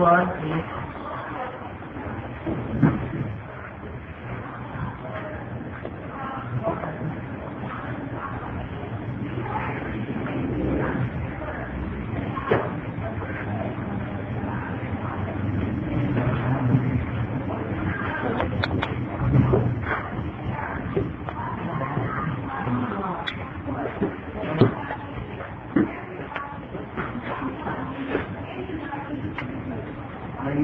one is So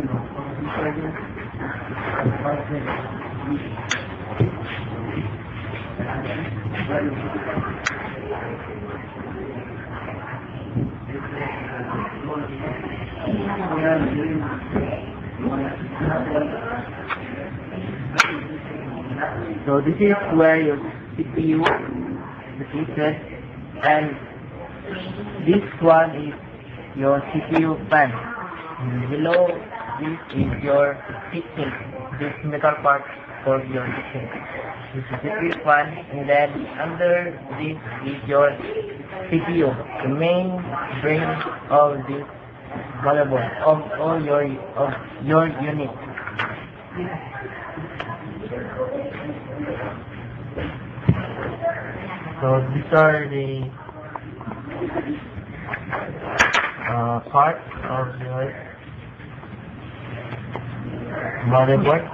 this is where your CPU is located and this one is your CPU fan. Below this is your heatsink, this metal part for your heatsink. This is CPU fan and then under this is your CPU, the main brain of this motherboard, of all your of your unit. So these are the uh, parts of your motherboard.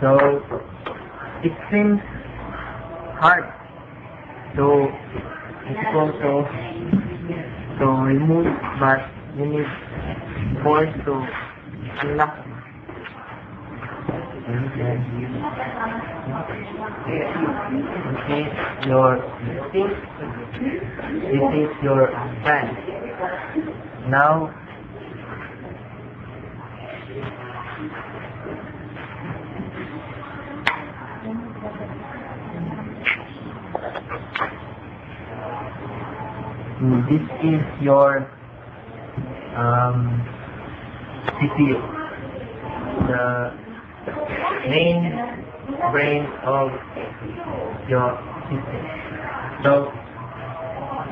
So it seems hard to difficult to to remove, but you need force to unlock This is your this this is your fan. Now this is your um, CPU. The main brain of your system. So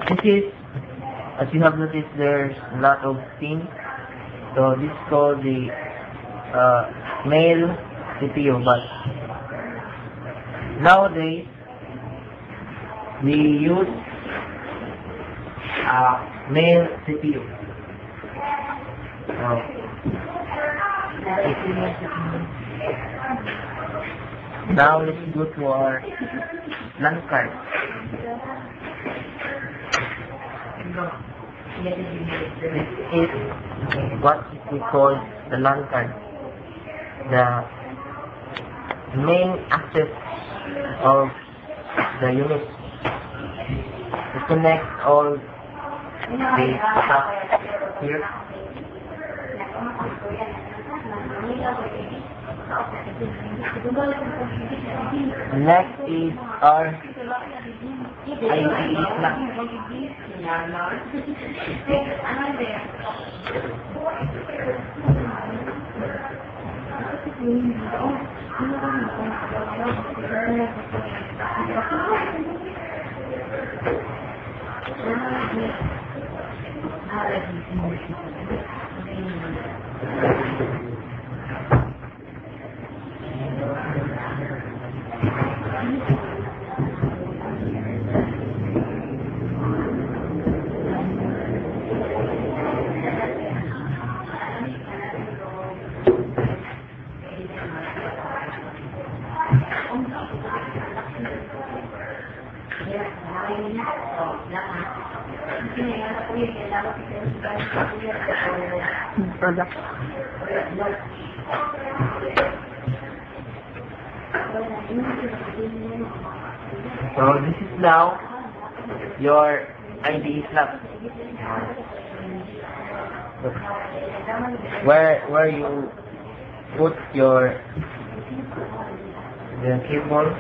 this is, as you have noticed, there's a lot of things. So this is called the uh, male CPU. But nowadays we use a male CPU. Uh, now let's go to our LAN card. This is what we call the LAN card. The main access of the unit to connect all the stuff here. Next is our ID slot. So this is now your ID slot. Where where you put your the cable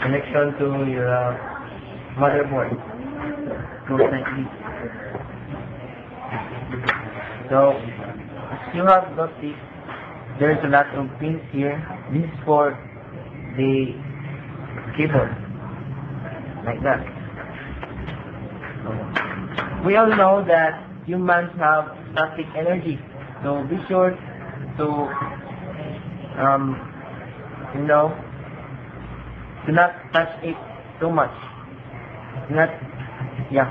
connection to your uh, motherboard. So you have noticed, there's a lot of pins here. This is for the keyboard like that we all know that humans have static energy. So be sure to, um, you know, do not touch it too much. Do not, yeah.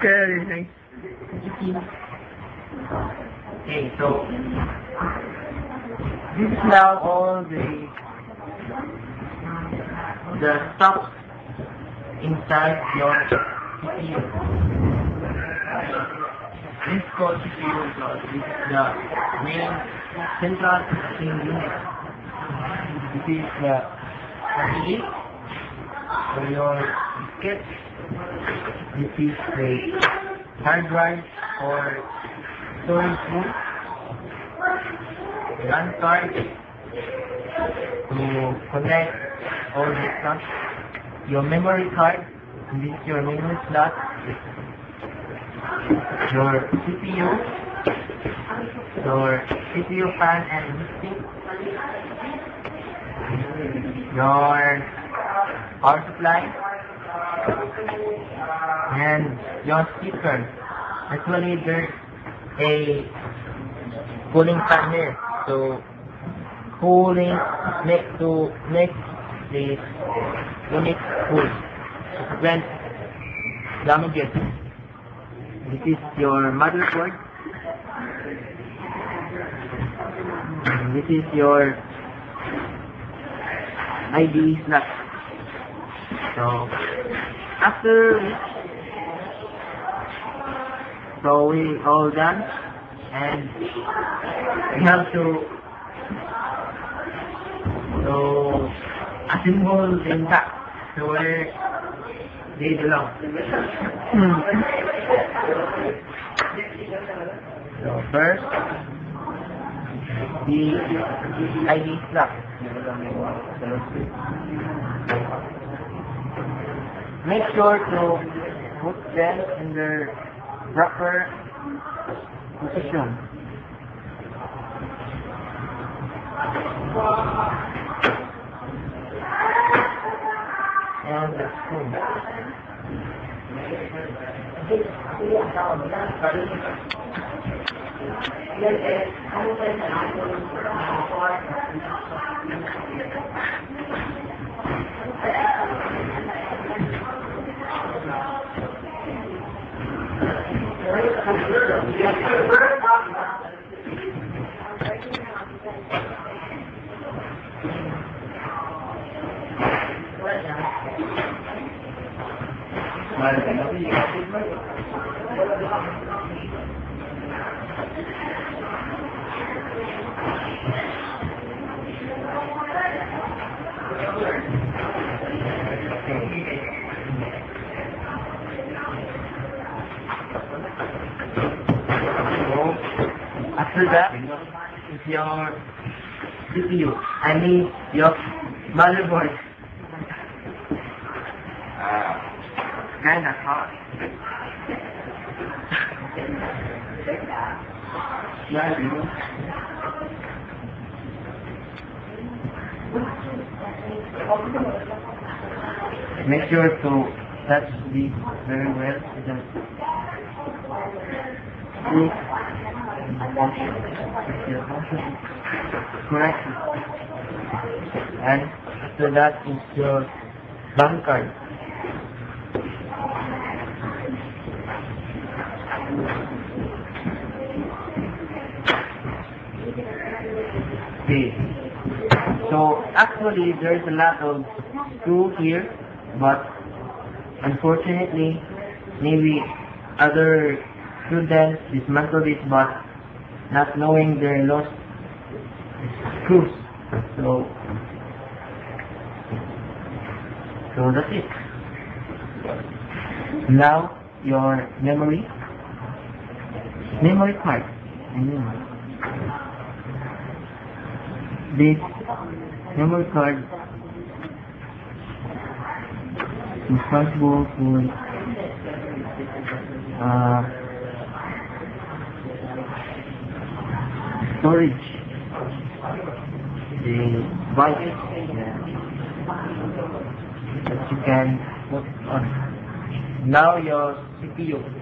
Good. Okay, so this is now all the the stuff inside your CPU. This is called CPU because is the main central processing unit. Uh, this is the RTE for your diskette. This is the hard drive or storage room. LAN card to connect all the stuff. Your memory card, this is your memory slot. Your CPU, your CPU fan and heatsink. Your power supply and your speaker. Actually, there's a cooling fan here. So, cooling make to make the unit cool to prevent damages. This is your motherboard. This is your ID slot. So, after so we all done and we have to to assemble them back to where they belong. Hmm. So first the ID slot. Make sure to put them in their proper position. And the spoon. So, after that is your CPU. I mean your motherboard. Uh, kinda hard. Make sure to touch this very well with And after that is your bank card. Okay. So actually there's a lot of screw here, but unfortunately maybe other students dismantle it but not knowing their lost screws. So so that's it. Now your memory memory card. I mean this memory card is responsible for uh, storage. The bytes that you can put on. Now your CPU.